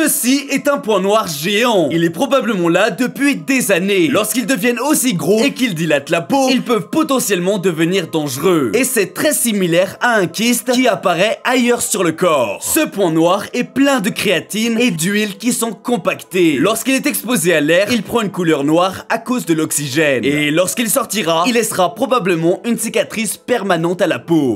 Ceci est un point noir géant. Il est probablement là depuis des années. Lorsqu'ils deviennent aussi gros et qu'ils dilatent la peau, ils peuvent potentiellement devenir dangereux. Et c'est très similaire à un kyste qui apparaît ailleurs sur le corps. Ce point noir est plein de créatine et d'huile qui sont compactées. Lorsqu'il est exposé à l'air, il prend une couleur noire à cause de l'oxygène. Et lorsqu'il sortira, il laissera probablement une cicatrice permanente à la peau.